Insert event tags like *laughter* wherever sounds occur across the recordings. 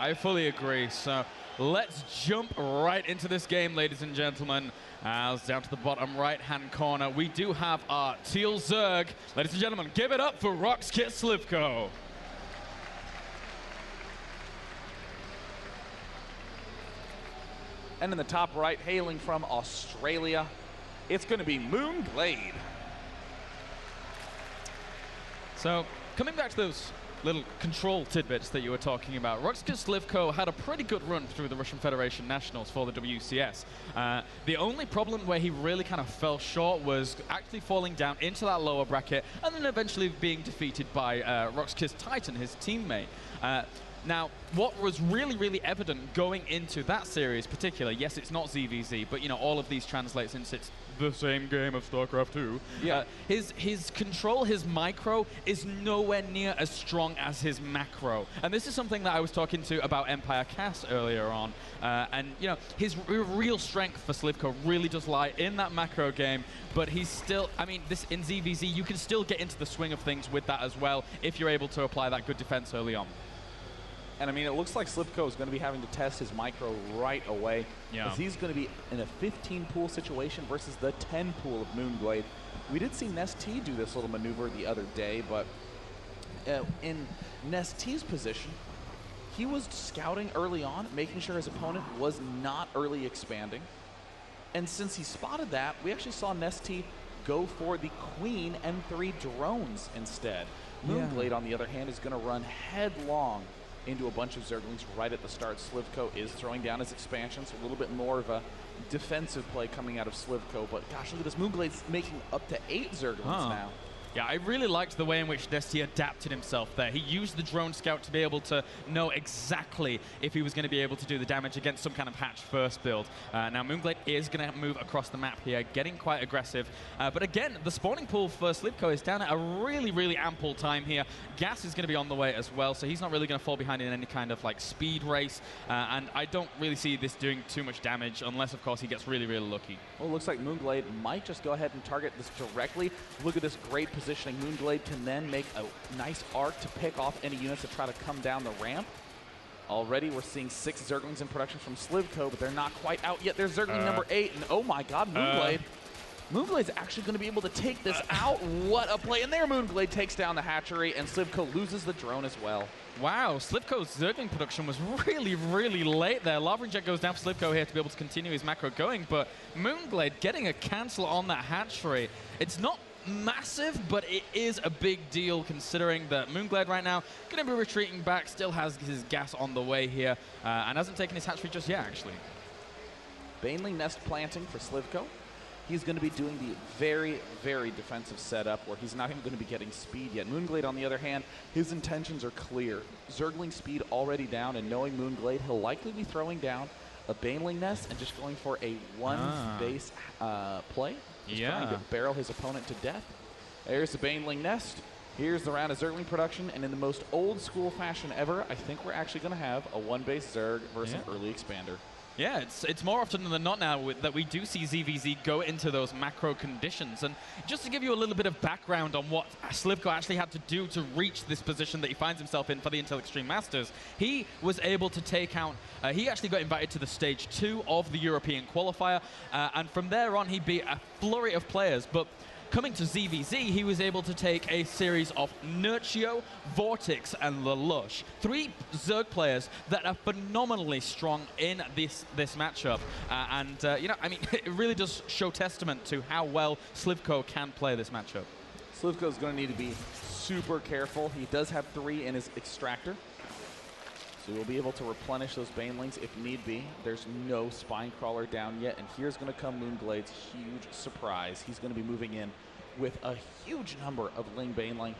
I fully agree. So let's jump right into this game, ladies and gentlemen. As down to the bottom right-hand corner, we do have our Teal Zerg. Ladies and gentlemen, give it up for Roxkit Slivko. And in the top right, hailing from Australia, it's going to be Moonglade. So coming back to those little control tidbits that you were talking about. Roxkit Slivko had a pretty good run through the Russian Federation Nationals for the WCS. Uh, the only problem where he really kind of fell short was actually falling down into that lower bracket and then eventually being defeated by uh, Titan, his teammate. Uh, now, what was really, really evident going into that series particular, yes, it's not ZVZ, but you know, all of these translate since it's the same game of StarCraft 2. Yeah. Uh, his, his control, his micro, is nowhere near as strong as his macro. And this is something that I was talking to about Empire Kas earlier on. Uh, and, you know, his real strength for Slivko really does lie in that macro game, but he's still, I mean, this in ZVZ, you can still get into the swing of things with that as well if you're able to apply that good defense early on. And I mean, it looks like Slivko is going to be having to test his micro right away. Yeah. He's going to be in a 15 pool situation versus the 10 pool of Moonglade. We did see Nestea do this little maneuver the other day, but uh, in Nestea's position, he was scouting early on, making sure his opponent was not early expanding. And since he spotted that, we actually saw Nestea go for the Queen M3 drones instead. Moonglade, on the other hand, is going to run headlong into a bunch of Zerglings right at the start. Slivko is throwing down his expansion, so a little bit more of a defensive play coming out of Slivko. But gosh, look at this. Moonglade's making up to eight Zerglings Huh. now. Yeah, I really liked the way in which Nestea adapted himself there. He used the drone scout to be able to know exactly if he was going to be able to do the damage against some kind of hatch first build. Uh, now, Moonglade is going to move across the map here, getting quite aggressive. Uh, but again, the spawning pool for Slivko is down at a really, really ample time here. Gas is going to be on the way as well, so he's not really going to fall behind in any kind of like speed race. Uh, and I don't really see this doing too much damage unless, of course, he gets really, really lucky. Well, it looks like Moonglade might just go ahead and target this directly. Look at this great positioning. Moonglade can then make a nice arc to pick off any units that try to come down the ramp. Already, we're seeing six Zerglings in production from Slivko, but they're not quite out yet. There's Zergling Uh. number eight, and oh my god, Moonglade. Moonglade's actually going to be able to take this out. What a play. And there, Moonglade takes down the hatchery, and Slivko loses the drone as well. Wow, Slivko's Zergling production was really, really late there. Lava Jet goes down for Slivko here to be able to continue his macro going, but Moonglade getting a cancel on that hatchery. It's not massive, but it is a big deal considering that Moonglade right now going to be retreating back, still has his gas on the way here, uh, and hasn't taken his hatchery just yet, actually. Baneling nest planting for Slivko. He's going to be doing the very, very defensive setup where he's not even going to be getting speed yet. Moonglade, on the other hand, his intentions are clear. Zergling speed already down, and knowing Moonglade, he'll likely be throwing down a Baneling nest and just going for a one Ah. base uh, play. Just trying to barrel his opponent to death. There's the Baneling nest. Here's the round of Zergling production, and in the most old school fashion ever, I think we're actually going to have a one base Zerg versus Yeah. an early expander. Yeah, it's it's more often than not now that we do see ZVZ go into those macro conditions. And just to give you a little bit of background on what Slivko actually had to do to reach this position that he finds himself in for the Intel Extreme Masters, he was able to take out. Uh, he actually got invited to the stage two of the European qualifier, uh, and from there on he beat a flurry of players. But Coming to ZVZ, he was able to take a series of Nerchio, Vortex, and Lelouch. Three Zerg players that are phenomenally strong in this this matchup. Uh, and, uh, you know, I mean, *laughs* it really does show testament to how well Slivko can play this matchup. Slivko's going to need to be super careful. He does have three in his extractor. So he'll be able to replenish those Banelings if need be. There's no Spine Crawler down yet, and here's going to come Moonglade's huge surprise. He's going to be moving in with a huge number of Ling Baneling.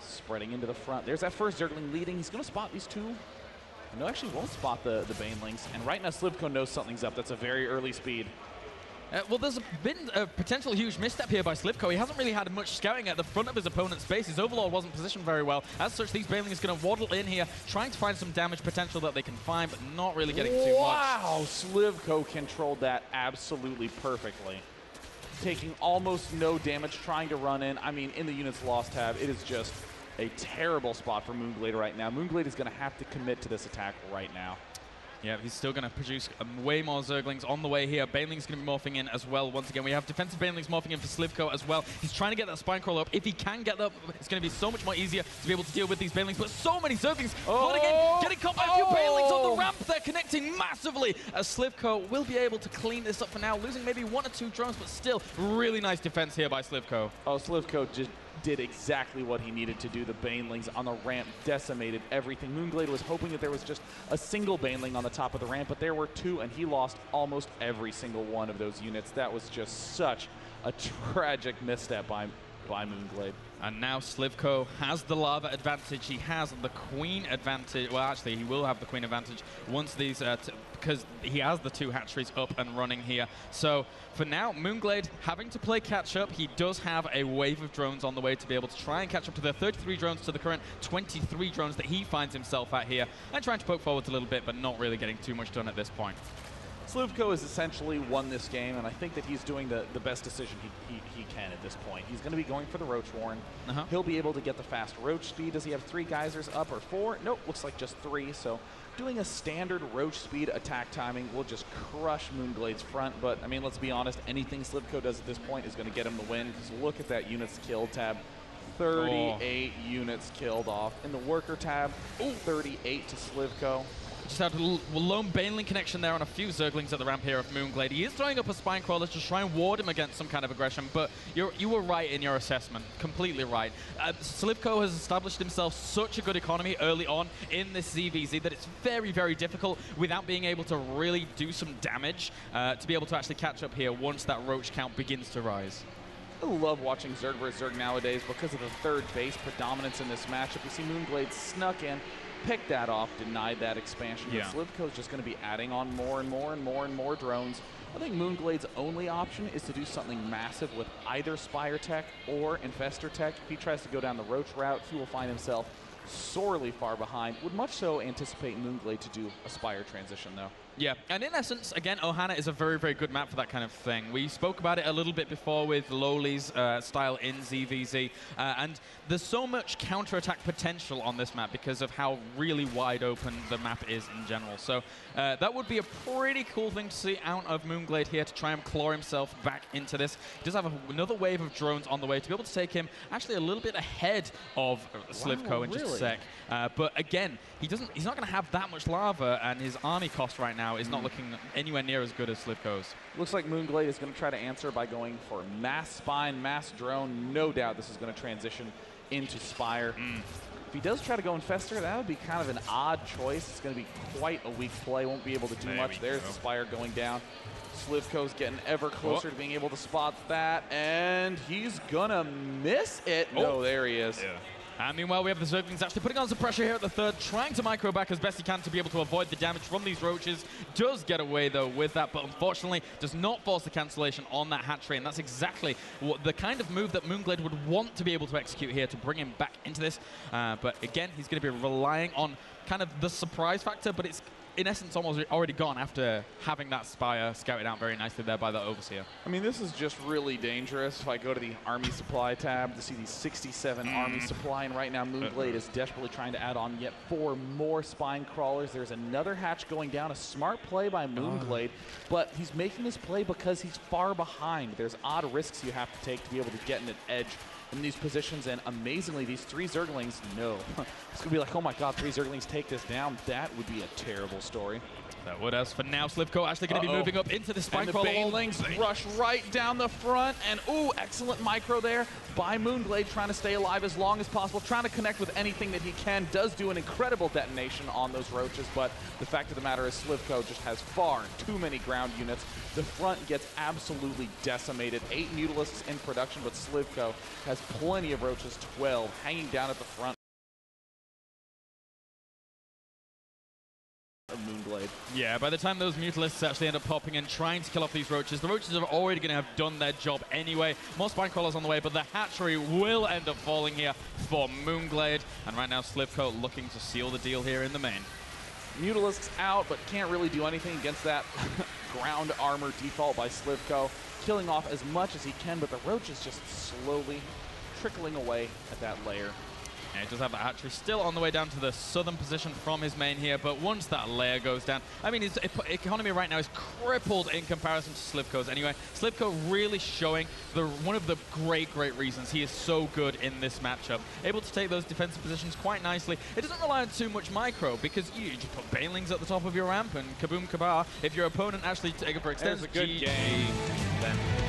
Spreading into the front. There's that first Zergling leading. He's going to spot these two. No, actually won't spot the, the Banelings. And right now, Slivko knows something's up. That's a very early speed. Uh, well, there's been a potential huge misstep here by Slivko. He hasn't really had much scouting at the front of his opponent's base. His Overlord wasn't positioned very well. As such, these Baneling is going to waddle in here, trying to find some damage potential that they can find, but not really getting too much. Wow, Slivko controlled that absolutely perfectly. Taking almost no damage, trying to run in. I mean, in the units lost tab, it is just a terrible spot for Moonglade right now. Moonglade is going to have to commit to this attack right now. Yeah, he's still going to produce um, way more Zerglings on the way here. Baneling's going to be morphing in as well. Once again, we have defensive Banelings morphing in for Slivko as well. He's trying to get that Spine Crawler up. If he can get that up, it's going to be so much more easier to be able to deal with these Banelings. But so many Zerglings oh. flooding in, getting caught by a few oh. Banelings on the ramp. They're connecting massively as Slivko will be able to clean this up for now, losing maybe one or two drones, but still really nice defense here by Slivko. Oh, Slivko just did exactly what he needed to do. The Banelings on the ramp decimated everything. Moonglade was hoping that there was just a single Baneling on the top of the ramp, but there were two, and he lost almost every single one of those units. That was just such a *laughs* tragic misstep by, by Moonglade. And now Slivko has the larva advantage. He has the queen advantage. Well, actually, he will have the queen advantage once these, uh, because he has the two hatcheries up and running here. So for now, Moonglade having to play catch up. He does have a wave of drones on the way to be able to try and catch up to the 33 drones to the current 23 drones that he finds himself at here. And trying to poke forwards a little bit, but not really getting too much done at this point. Slivko has essentially won this game, and I think that he's doing the, the best decision he, he, he can at this point. He's going to be going for the Roach Warren. Uh -huh. He'll be able to get the fast Roach speed. Does he have three geysers up or four? Nope, looks like just three. So doing a standard Roach speed attack timing will just crush Moonglade's front. But, I mean, let's be honest, anything Slivko does at this point is going to get him the win, because look at that units killed tab. 38 oh. units killed off. In the worker tab, Ooh. 38 to Slivko. Just had a lone Baneling connection there on a few Zerglings at the ramp here of Moonglade. He is throwing up a Spine Crawler to try and ward him against some kind of aggression, but you you were right in your assessment. Completely right. Uh, Slivko has established himself such a good economy early on in this ZVZ that it's very, very difficult without being able to really do some damage uh, to be able to actually catch up here once that Roach count begins to rise. I love watching Zerg vs. Zerg nowadays because of the third base predominance in this matchup. You see Moonglade snuck in, picked that off, denied that expansion. Yeah. But is just going to be adding on more and more and more and more drones. I think Moonglade's only option is to do something massive with either Spire Tech or Infestor Tech. If he tries to go down the Roach route, he will find himself sorely far behind. Would much so anticipate Moonglade to do a Spire transition, though. Yeah, and in essence, again, Ohana is a very, very good map for that kind of thing. We spoke about it a little bit before with Lowly's uh, style in ZVZ, uh, and there's so much counterattack potential on this map because of how really wide open the map is in general. So uh, that would be a pretty cool thing to see out of Moonglade here to try and claw himself back into this. He does have a, another wave of drones on the way to be able to take him actually a little bit ahead of Slivko wow, in just a sec. Uh, but again, he doesn't. He's not going to have that much larva, and his army cost right now is not looking anywhere near as good as Slivko's. Looks like Moonglade is going to try to answer by going for mass spine, mass drone. No doubt this is going to transition into Spire. Mm. If he does try to go Infestor, that would be kind of an odd choice. It's going to be quite a weak play. Won't be able to do there much. There's the Spire going down. Slivko's getting ever closer oh. to being able to spot that, and he's going to miss it. Oh. No, there he is. Yeah. And meanwhile, we have the Zerglings actually putting on some pressure here at the third, trying to micro back as best he can to be able to avoid the damage from these roaches. Does get away, though, with that, but unfortunately does not force the cancellation on that hatchery, and that's exactly what the kind of move that Moonglade would want to be able to execute here to bring him back into this. Uh, but again, he's going to be relying on kind of the surprise factor, but it's in essence almost already gone after having that Spire scouted out very nicely there by the Overseer. I mean, this is just really dangerous. If I go to the Army Supply tab to see these 67 mm. Army Supply, and right now Moonglade is desperately trying to add on yet four more Spine Crawlers. There's another hatch going down. A smart play by Moonglade, but he's making this play because he's far behind. There's odd risks you have to take to be able to get an edge in these positions, and amazingly, these three Zerglings, no. *laughs* it's going to be like, oh my god, three Zerglings take this down. That would be a terrible story. That would us for now. Slivko actually going to be moving up into the spine and Banelings rush right down the front, and ooh, excellent micro there by Moonglade, trying to stay alive as long as possible, trying to connect with anything that he can. Does do an incredible detonation on those roaches, but the fact of the matter is Slivko just has far too many ground units. The front gets absolutely decimated. Eight Mutalisks in production, but Slivko has plenty of roaches, 12, hanging down at the front. Yeah, by the time those Mutalisks actually end up popping and trying to kill off these Roaches, the Roaches are already going to have done their job anyway. More Spine Crawlers on the way, but the Hatchery will end up falling here for Moonglade. And right now, Slivko looking to seal the deal here in the main. Mutalisks out, but can't really do anything against that *laughs* ground armor default by Slivko. Killing off as much as he can, but the Roach is just slowly trickling away at that Lair. Yeah, he does have Archery still on the way down to the southern position from his main here, but once that Lair goes down, I mean, his economy right now is crippled in comparison to Slivko's anyway. Slivko really showing the one of the great, great reasons he is so good in this matchup. Able to take those defensive positions quite nicely. It doesn't rely on too much micro because you just put Banelings at the top of your ramp and kaboom kabar. If your opponent actually take it for There's extends, a good game.